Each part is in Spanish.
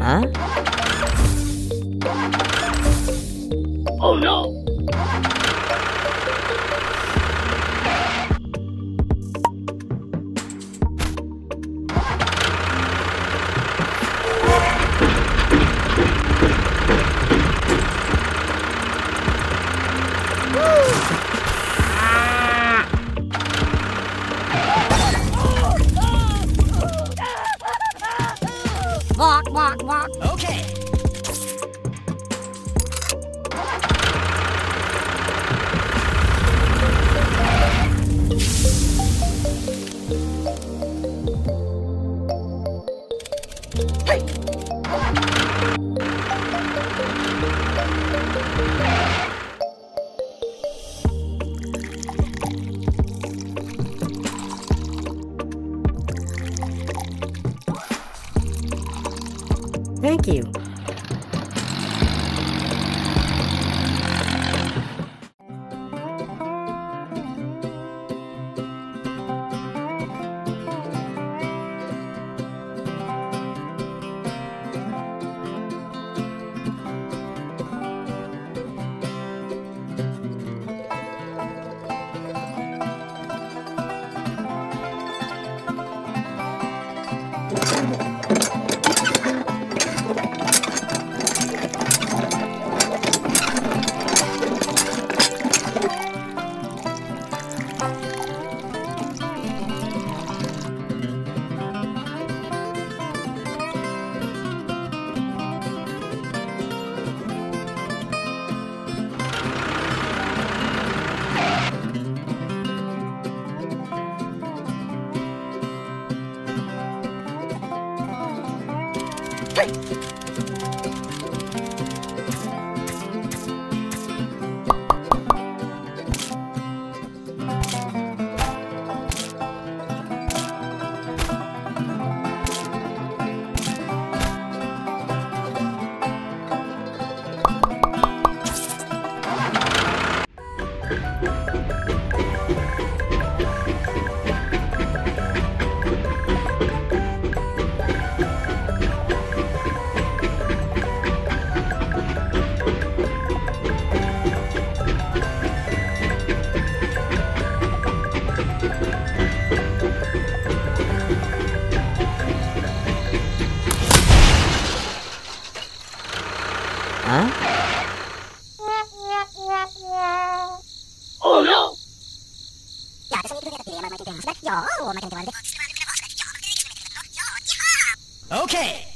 Huh? Oh no! Thank you. は。Okay.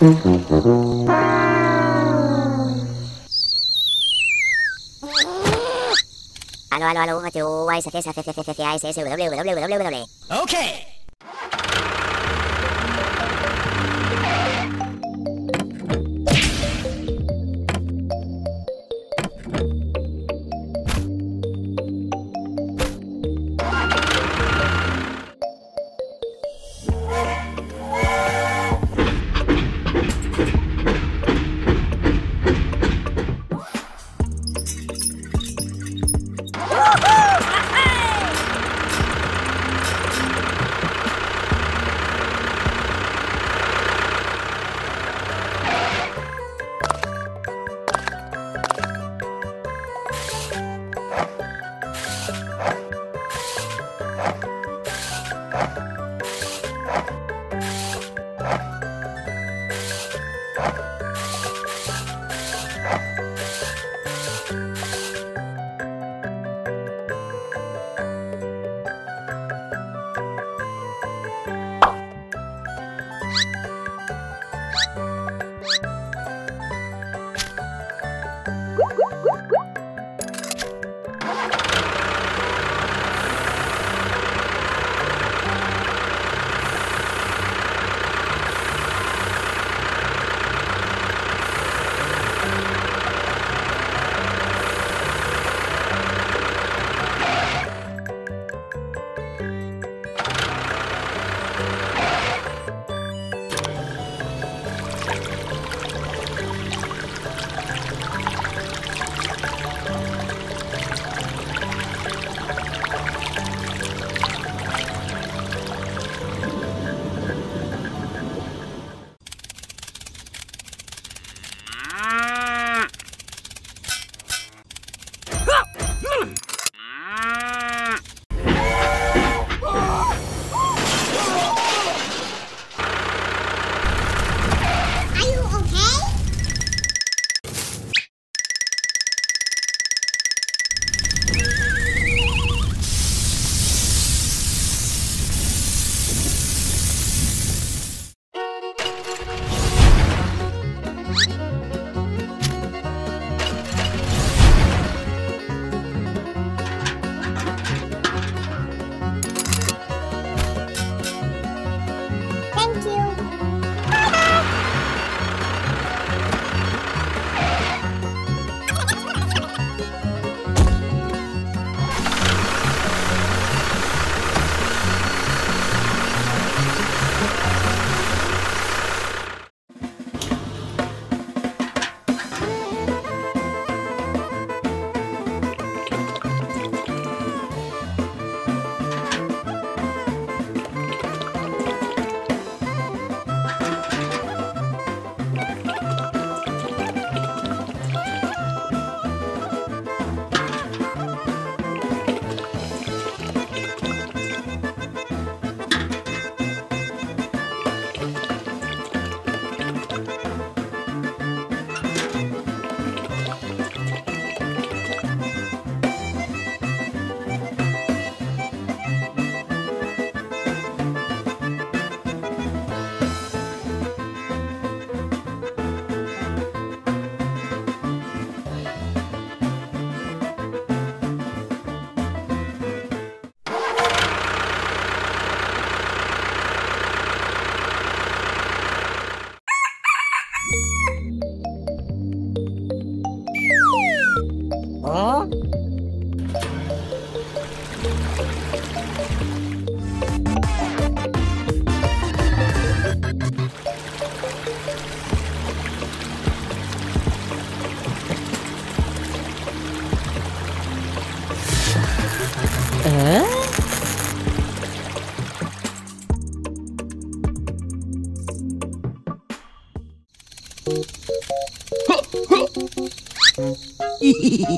Aló, aló, aló, Mateo, ASC, CCCCC, ASS, www. Okay. 啊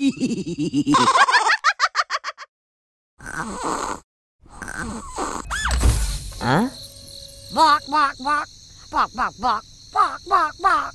Hả? Bọt bọt bọt Bọt bọt bọt Bọt bọt bọt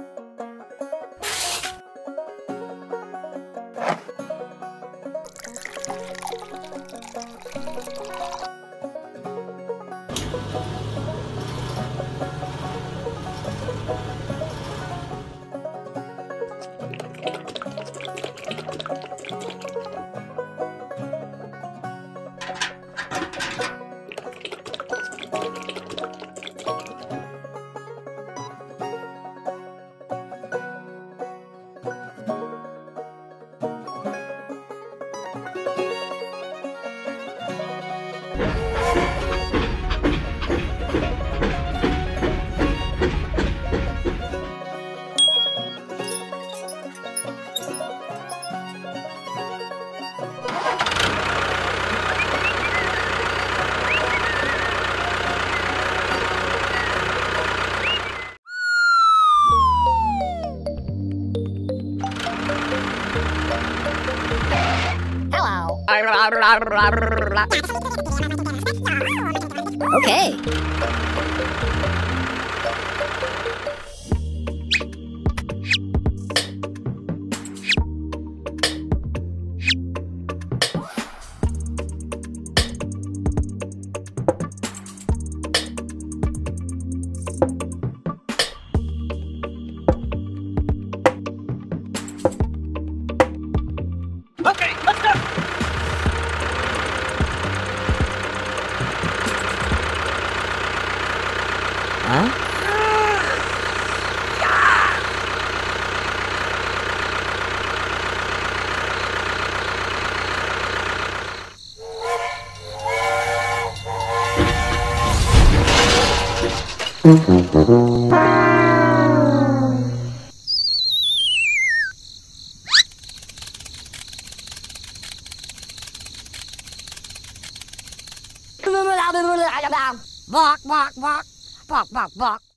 Okay. 棒棒棒。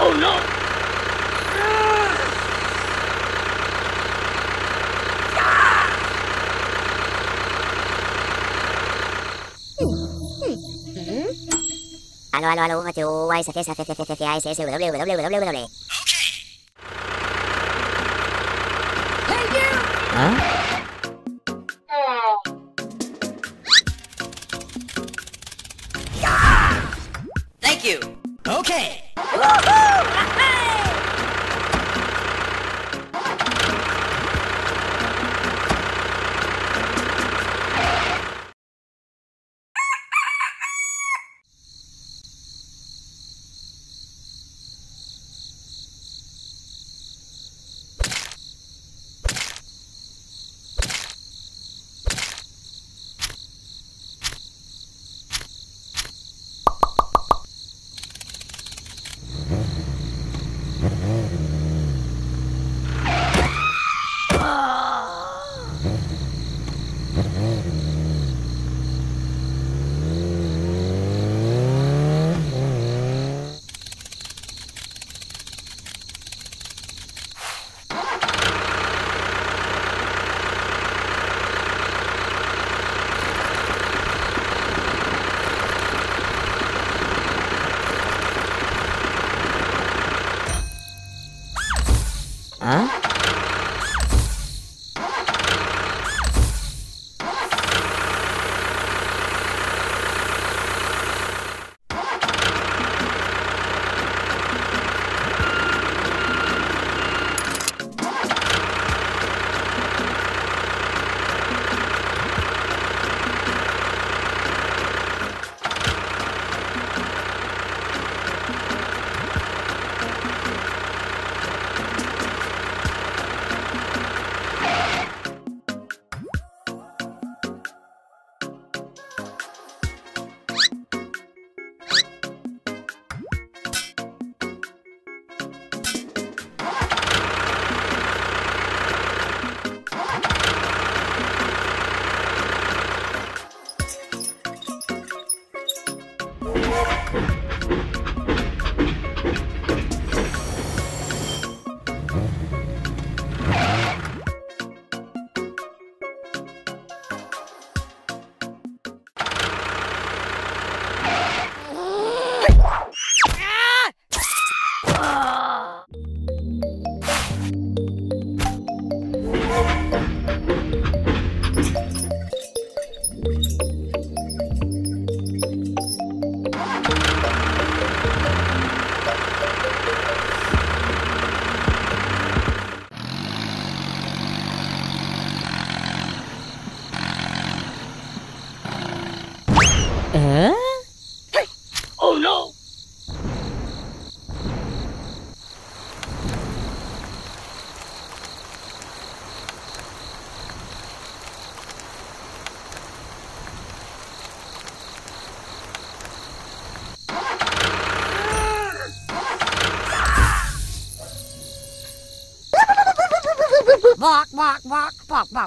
Oh no! Aló, aló, aló, T, Huh?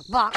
box.